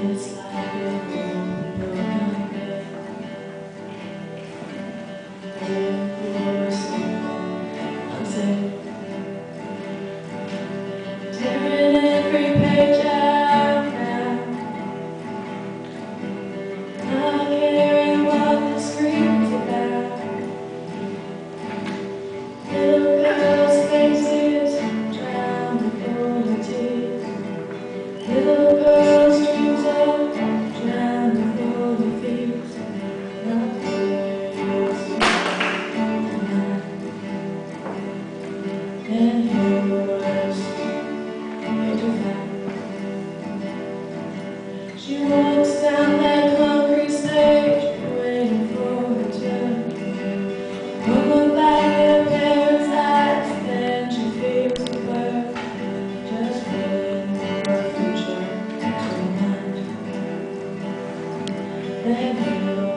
is Standing